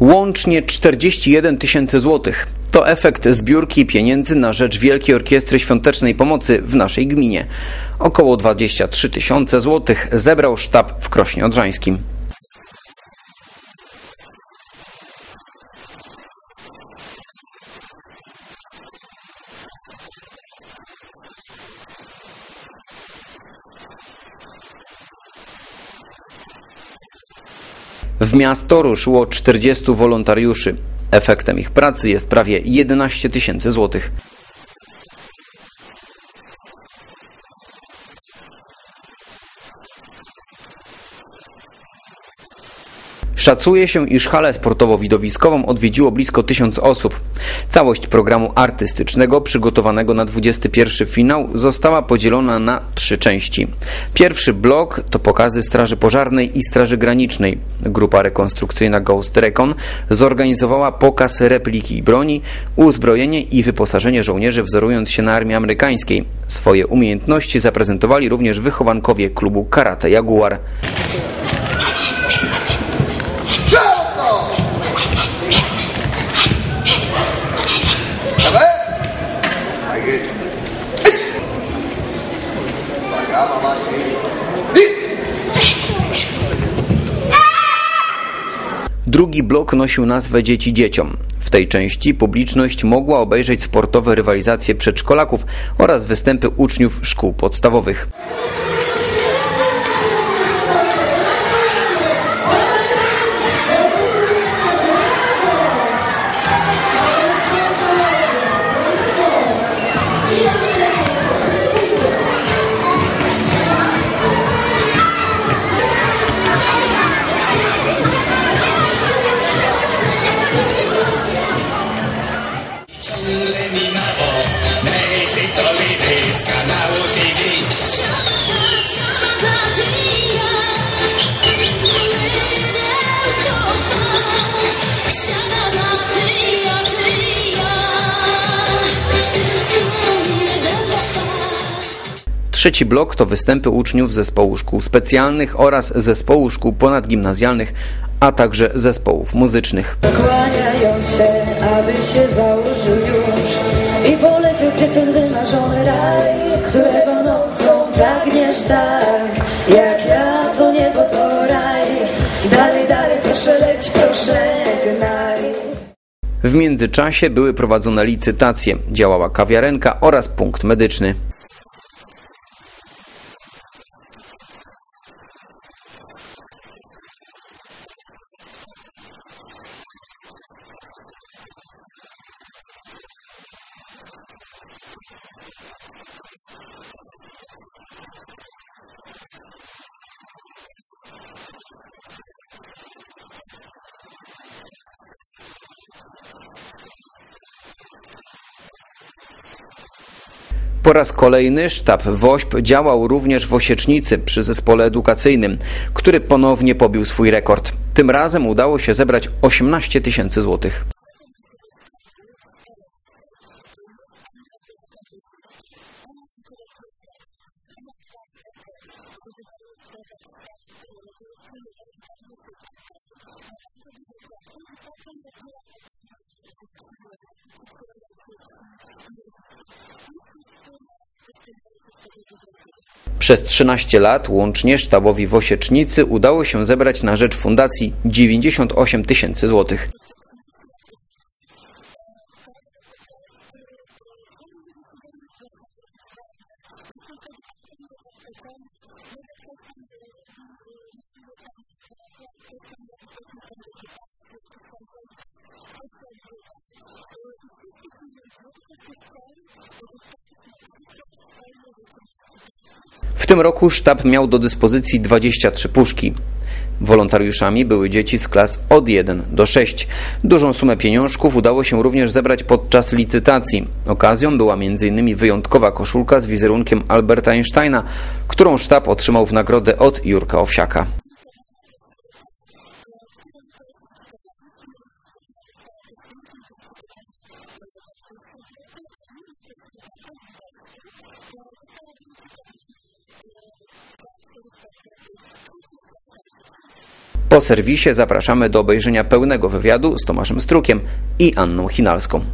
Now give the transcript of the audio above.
Łącznie 41 tysięcy złotych. To efekt zbiórki pieniędzy na rzecz Wielkiej Orkiestry Świątecznej Pomocy w naszej gminie. Około 23 tysiące złotych zebrał sztab w Krośnie Odrzańskim. W miasto ruszyło 40 wolontariuszy. Efektem ich pracy jest prawie 11 tysięcy złotych. Szacuje się, iż halę sportowo-widowiskową odwiedziło blisko tysiąc osób. Całość programu artystycznego przygotowanego na 21 finał została podzielona na trzy części. Pierwszy blok to pokazy Straży Pożarnej i Straży Granicznej. Grupa rekonstrukcyjna Ghost Recon zorganizowała pokaz repliki broni, uzbrojenie i wyposażenie żołnierzy wzorując się na armii amerykańskiej. Swoje umiejętności zaprezentowali również wychowankowie klubu Karate Jaguar. Drugi blok nosił nazwę Dzieci dzieciom. W tej części publiczność mogła obejrzeć sportowe rywalizacje przedszkolaków oraz występy uczniów szkół podstawowych. Trzeci blok to występy uczniów zespołu szkół specjalnych oraz zespołu szkół ponadgimnazjalnych, a także zespołów muzycznych. Kłaniają się, aby się założył już I poleciał gdzie ten wymarzony raj Którego nocą pragniesz tak Jak ja, to niebo to raj Dalej, dalej, proszę leć, proszę gnaj W międzyczasie były prowadzone licytacje, działała kawiarenka oraz punkt medyczny. Po raz kolejny sztab WOŚP działał również w Osiecznicy przy zespole edukacyjnym, który ponownie pobił swój rekord. Tym razem udało się zebrać 18 tysięcy złotych. Przez 13 lat łącznie sztabowi w Osiecznicy udało się zebrać na rzecz fundacji 98 tysięcy złotych. Tym roku sztab miał do dyspozycji 23 puszki. Wolontariuszami były dzieci z klas od 1 do 6. Dużą sumę pieniążków udało się również zebrać podczas licytacji. Okazją była m.in. wyjątkowa koszulka z wizerunkiem Alberta Einsteina, którą sztab otrzymał w nagrodę od Jurka Owsiaka. Po serwisie zapraszamy do obejrzenia pełnego wywiadu z Tomaszem Strukiem i Anną Chinalską.